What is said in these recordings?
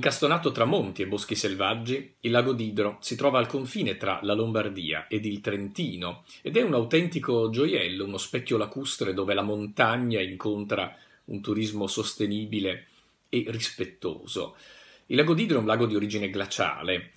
Incastonato tra monti e boschi selvaggi, il lago d'Idro si trova al confine tra la Lombardia ed il Trentino ed è un autentico gioiello, uno specchio lacustre dove la montagna incontra un turismo sostenibile e rispettoso. Il lago d'Idro è un lago di origine glaciale,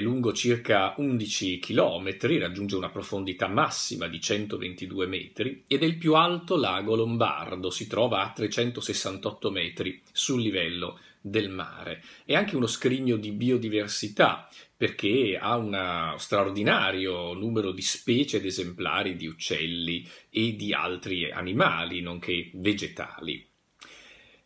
lungo circa 11 km, raggiunge una profondità massima di 122 metri ed è il più alto lago lombardo, si trova a 368 metri sul livello del mare. È anche uno scrigno di biodiversità perché ha un straordinario numero di specie ed esemplari di uccelli e di altri animali, nonché vegetali.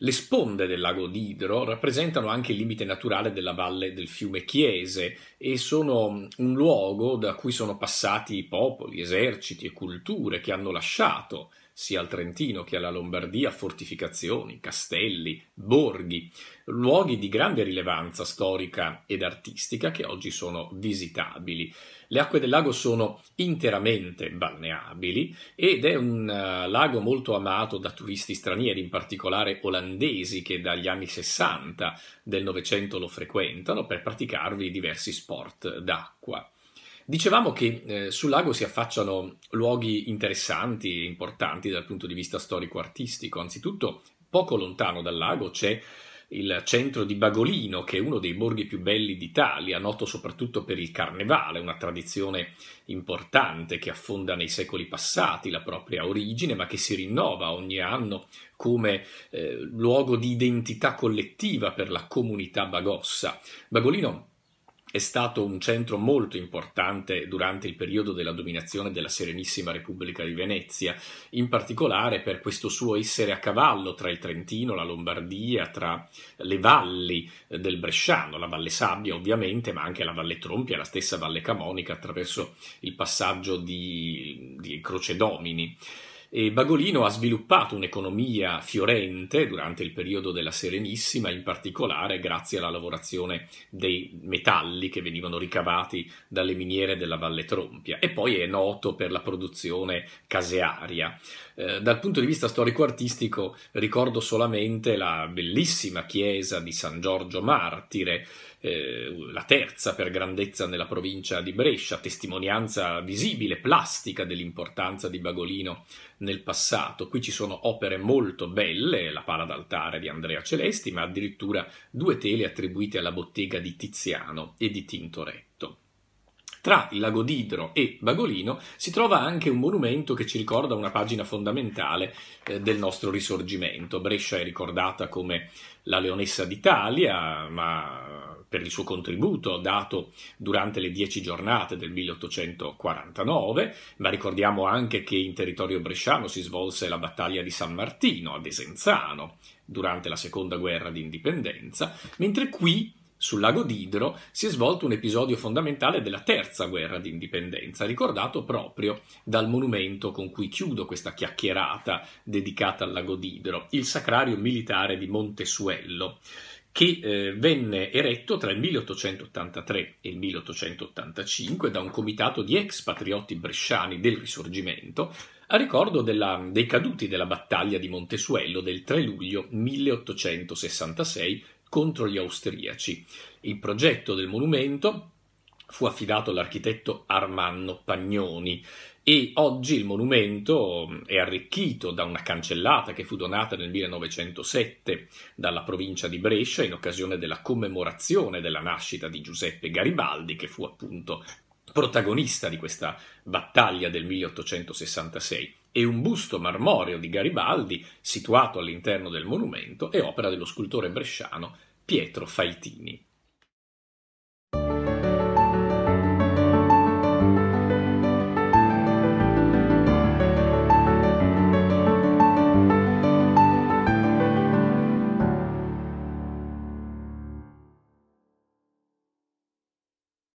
Le sponde del lago d'Idro rappresentano anche il limite naturale della valle del fiume Chiese e sono un luogo da cui sono passati popoli, eserciti e culture che hanno lasciato sia al Trentino che alla Lombardia fortificazioni, castelli, borghi, luoghi di grande rilevanza storica ed artistica che oggi sono visitabili. Le acque del lago sono interamente balneabili ed è un uh, lago molto amato da turisti stranieri, in particolare olandesi che dagli anni 60 del Novecento lo frequentano per praticarvi diversi sport d'acqua. Dicevamo che eh, sul lago si affacciano luoghi interessanti e importanti dal punto di vista storico-artistico. Anzitutto, poco lontano dal lago c'è il centro di Bagolino, che è uno dei borghi più belli d'Italia, noto soprattutto per il carnevale, una tradizione importante che affonda nei secoli passati la propria origine, ma che si rinnova ogni anno come eh, luogo di identità collettiva per la comunità bagossa. Bagolino è stato un centro molto importante durante il periodo della dominazione della Serenissima Repubblica di Venezia, in particolare per questo suo essere a cavallo tra il Trentino, la Lombardia, tra le valli eh, del Bresciano, la Valle Sabbia ovviamente, ma anche la Valle Trompia, la stessa Valle Camonica attraverso il passaggio di, di Croce Domini. E Bagolino ha sviluppato un'economia fiorente durante il periodo della Serenissima, in particolare grazie alla lavorazione dei metalli che venivano ricavati dalle miniere della Valle Trompia e poi è noto per la produzione casearia. Eh, dal punto di vista storico-artistico ricordo solamente la bellissima chiesa di San Giorgio Martire, eh, la terza per grandezza nella provincia di Brescia, testimonianza visibile, plastica dell'importanza di Bagolino nel passato. Qui ci sono opere molto belle, la pala d'altare di Andrea Celesti, ma addirittura due tele attribuite alla bottega di Tiziano e di Tintoretto. Tra il lago d'Idro e Bagolino si trova anche un monumento che ci ricorda una pagina fondamentale eh, del nostro risorgimento. Brescia è ricordata come la leonessa d'Italia, ma per il suo contributo dato durante le dieci giornate del 1849, ma ricordiamo anche che in territorio bresciano si svolse la battaglia di San Martino a Desenzano durante la seconda guerra di indipendenza, mentre qui sul lago d'Idro si è svolto un episodio fondamentale della terza guerra di indipendenza, ricordato proprio dal monumento con cui chiudo questa chiacchierata dedicata al lago d'Idro, il sacrario militare di Montesuello che eh, venne eretto tra il 1883 e il 1885 da un comitato di ex patrioti bresciani del Risorgimento a ricordo della, dei caduti della battaglia di Montesuello del 3 luglio 1866 contro gli austriaci. Il progetto del monumento fu affidato all'architetto Armanno Pagnoni e oggi il monumento mm, è arricchito da una cancellata che fu donata nel 1907 dalla provincia di Brescia in occasione della commemorazione della nascita di Giuseppe Garibaldi, che fu appunto protagonista di questa battaglia del 1866 e un busto marmoreo di Garibaldi situato all'interno del monumento è opera dello scultore bresciano Pietro Faitini.